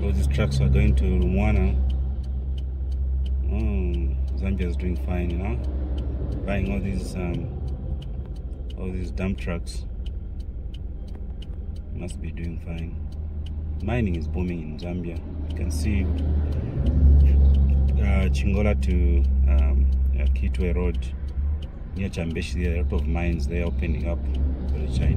All these trucks are going to Lumwana. Oh, Zambia is doing fine, you know. Buying all these um, all these dump trucks. Must be doing fine. Mining is booming in Zambia. You can see uh, Chingola to um, uh, Kitwe Road near Chambeshi. There are a lot of mines they're opening up for the Chinese.